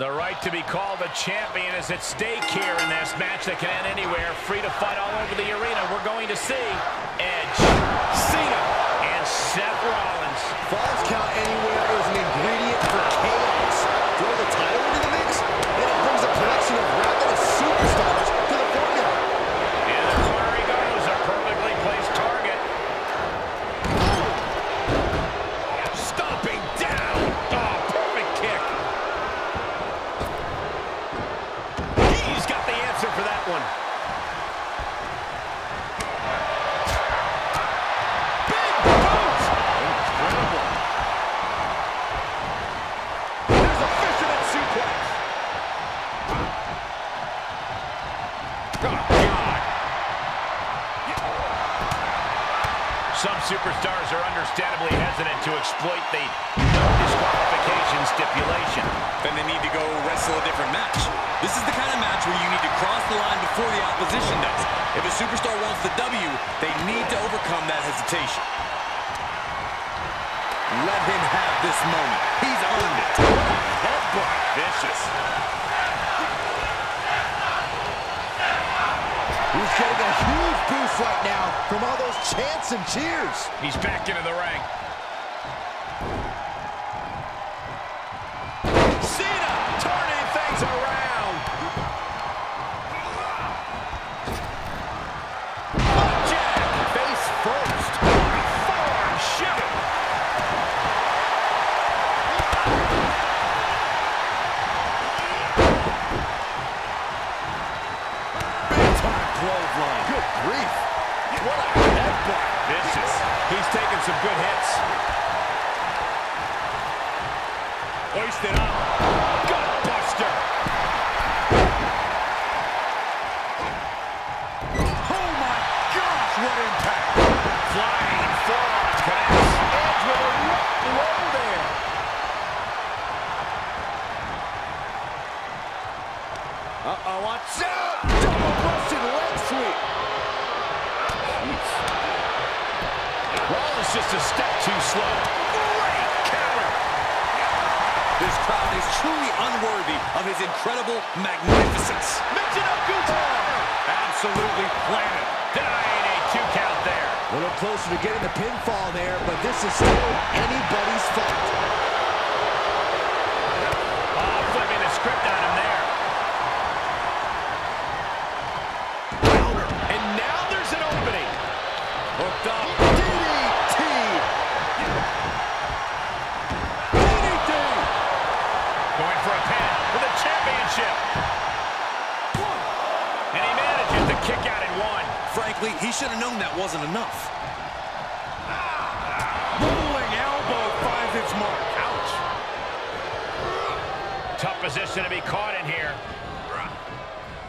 The right to be called a champion is at stake here in this match that can end anywhere. Free to fight all over the arena. We're going to see Edge, Cena, and Seth Rollins. Falls count anywhere Let him have this moment. He's earned it. Headbutt. Vicious. He's getting a huge boost right now from all those chants and cheers. He's back into the ring. Some good hits. Hoisted up. Just a step too slow. Great counter. This crowd is truly unworthy of his incredible magnificence. Michinoku. Absolutely planted. Denying a two count there. A little closer to getting the pinfall there, but this is still anybody's fight. Oh, flipping the script on him there. And now there's an opening. Hooked up. DDT. DDT. Going for a pin for the championship. And he manages to kick out in one. Frankly, he should have known that wasn't enough. Rolling elbow finds its mark. Ouch. Tough position to be caught in here.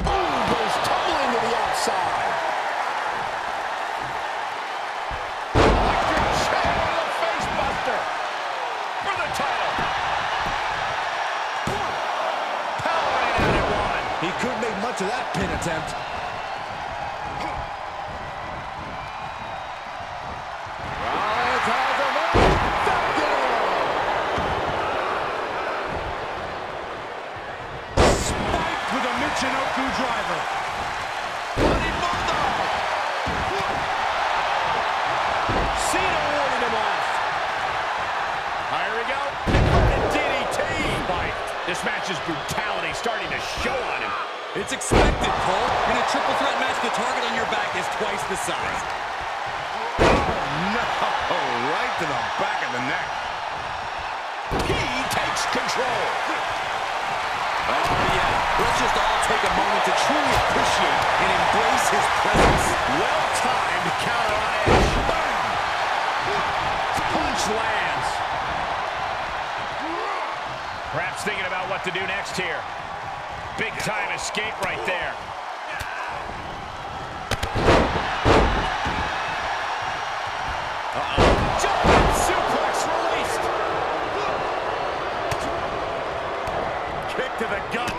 Boom goes tumbling to the outside. Electric chair to the face buster. For the title. Powering out at one. He couldn't make much of that pin attempt. A triple threat match, the target on your back is twice the size. Oh, no, right to the back of the neck. He takes control. Oh, yeah. Let's just all take a moment to truly appreciate and embrace his presence. Well-timed counter on Edge. Boom. Punch lands. Perhaps thinking about what to do next here. Big time escape right there. Uh-oh. Jumping suplex released. Kick to the gut.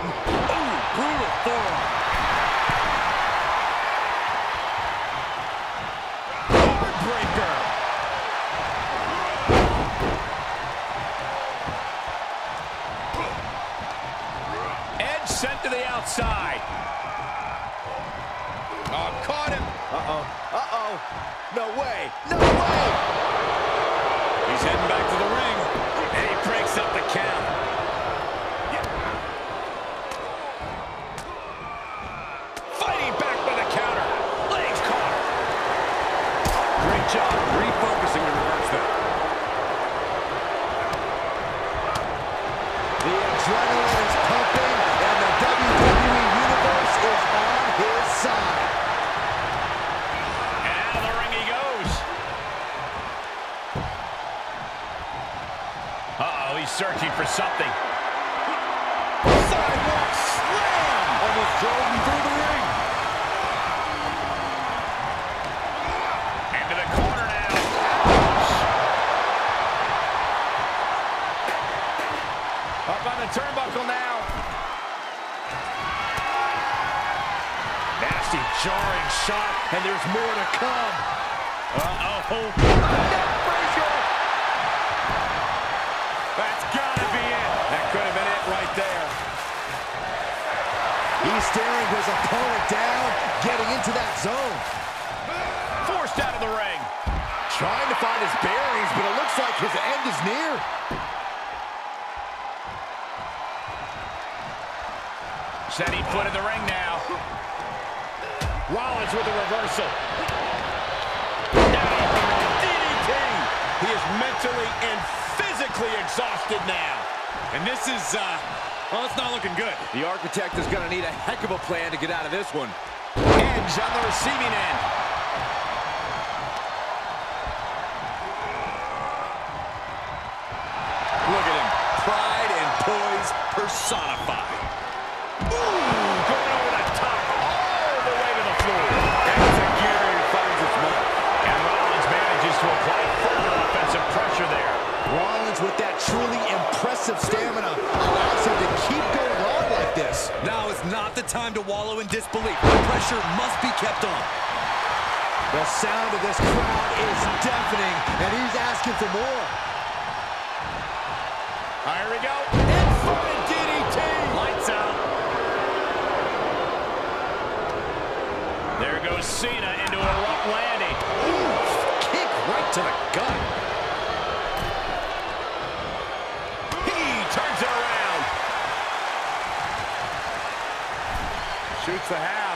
Trying to find his bearings, but it looks like his end is near. Setting foot in the ring now. Rollins with a reversal. DDT. He is mentally and physically exhausted now. And this is, uh, well, it's not looking good. The Architect is going to need a heck of a plan to get out of this one. Edge on the receiving end. Poise personified. Going over the top, all the way to the floor. That's a finds its mark. And Rollins manages to apply further offensive pressure there. Rollins with that truly impressive stamina allows him to keep going on like this. Now is not the time to wallow in disbelief. The pressure must be kept on. The sound of this crowd is deafening, and he's asking for more. Here we go. Cena into a rough landing. Kick right to the gut. He turns it around. Shoots the half.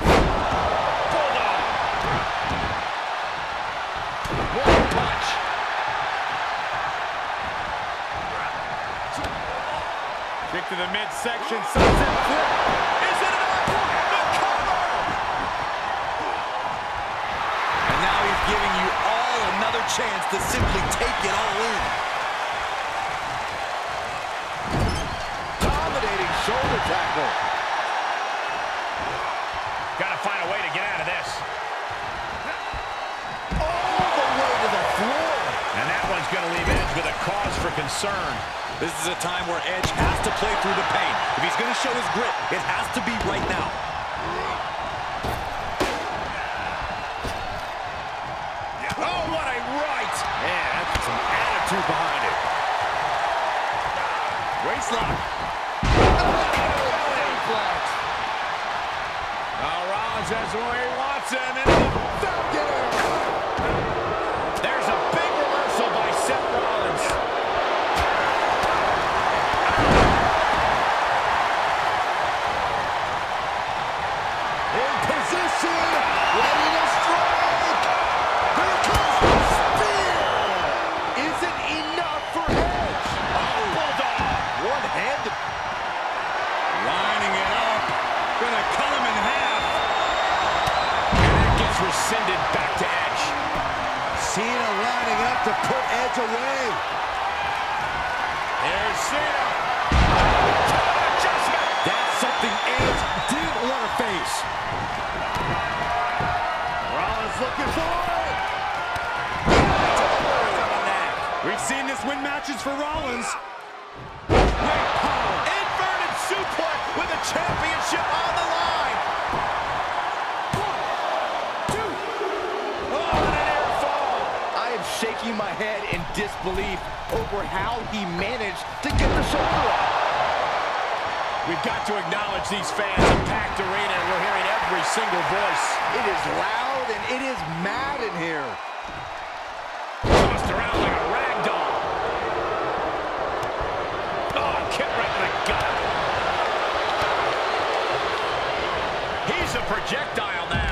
To the midsection. Sunset flip. Giving you all another chance to simply take it all in. Dominating shoulder tackle. Got to find a way to get out of this. All the way to the floor. And that one's going to leave Edge with a cause for concern. This is a time where Edge has to play through the pain. If he's going to show his grit, it has to be right now. Behind it. Waistlock. Oh, Rollins has where he wants him, put Edge away. Here's Cena. Adjustment. That's something Edge didn't want to face. Rollins looking for it. We've seen this win matches for Rollins. Inverted suplex with a championship on the line. Oh, and an air fall. I am shaking my head in disbelief over how he managed to get the shoulder up. We've got to acknowledge these fans. A packed arena, and we're hearing every single voice. It is loud and it is mad in here. Tossed around like a rag doll. Oh, kick right to the gut. He's a projectile now.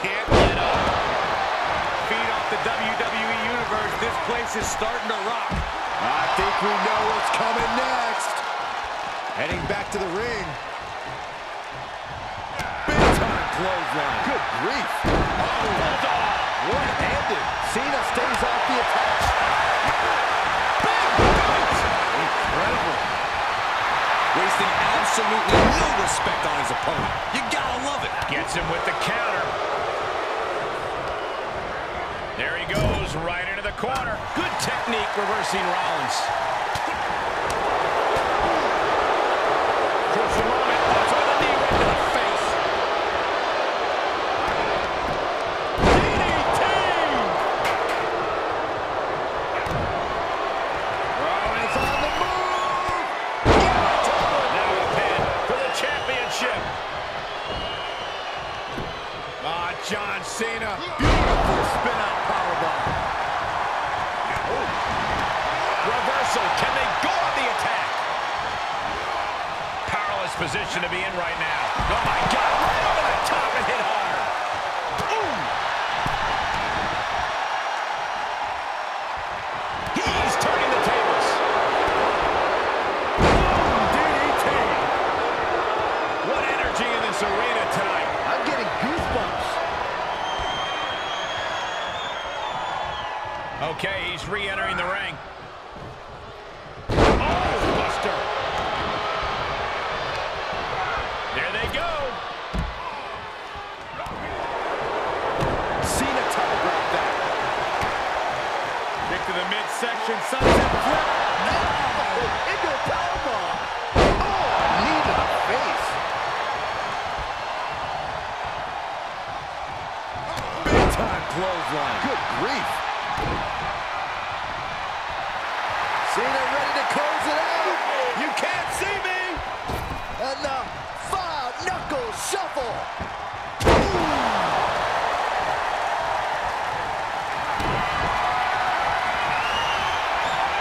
Can't let up. Feed off the WWE Universe. This place is starting to rock. I think we know what's coming next. Heading back to the ring. Big time clothesline. Good grief. Oh, bulldog. One-handed. Cena stays off the attack. Incredible. Wasting absolutely no respect on his opponent. You gotta love it. Gets him with the counter. Right into the corner. Good technique reversing Rollins. Crucial moment. That's with a knee right to the face. DDT! Rollins on the move. Now a pin for the championship. Ah, John Cena. Beautiful spin-out powerbomb. Reversal. Can they go on the attack? Powerless position to be in right now. Oh, my God. Right over the top and hit hard. Boom. He's turning the tables. Boom. DDT. What energy in this arena tonight. I'm getting goosebumps. Okay, he's re-entering the ring. Oh, Buster. There they go. Cena telegraphed that. Kick to the midsection. Sunset flip. Oh, into a powerbomb. Oh, knee to the face. Big time clothesline. Good grief.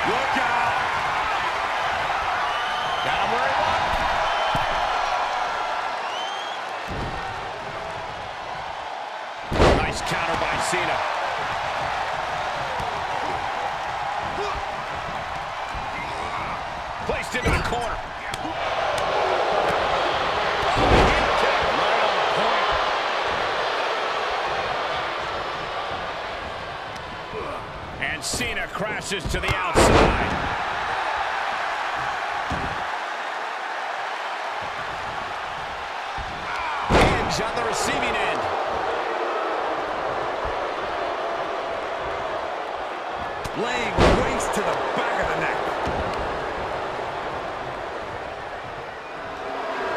Look out. Huge on the receiving end. Laying waste to the back of the neck.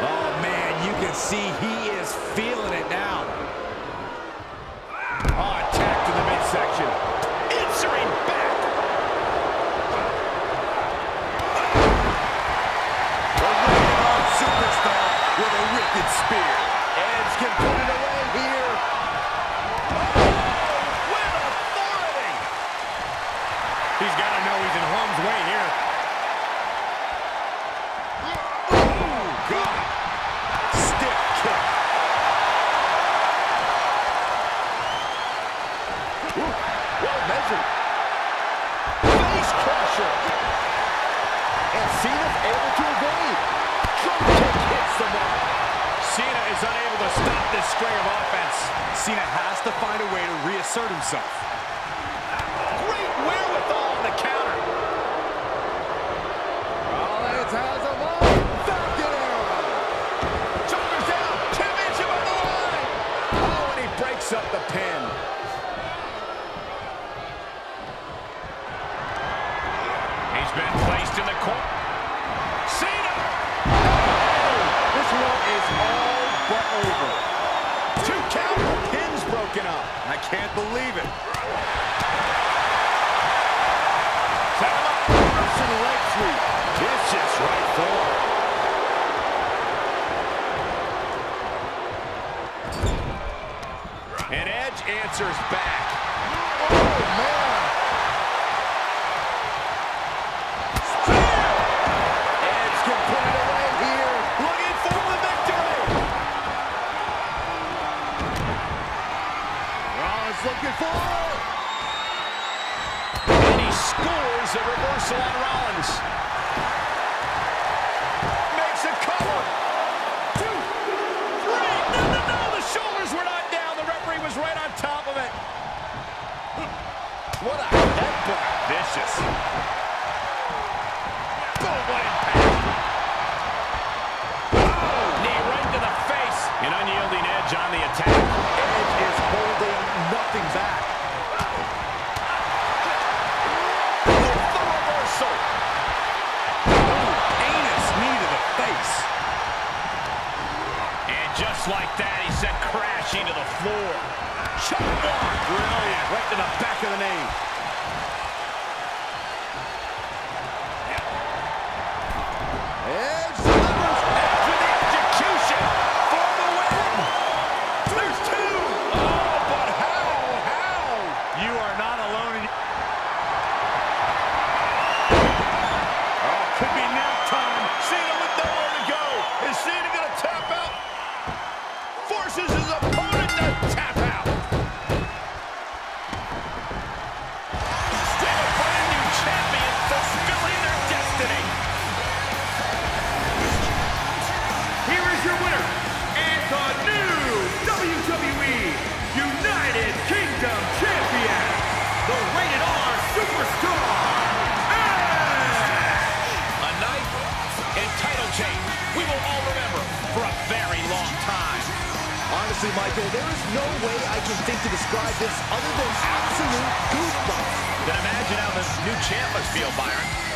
Oh, man, you can see he is feeling it now. Oh, attack to the midsection. Answering back. The superstar with a wicked spear. answers back. to the floor. Shot block. Brilliant. Right to the back of the knee. Honestly, Michael, there is no way I can think to describe this other than absolute goosebumps. Then imagine how the new champ must feel, Byron.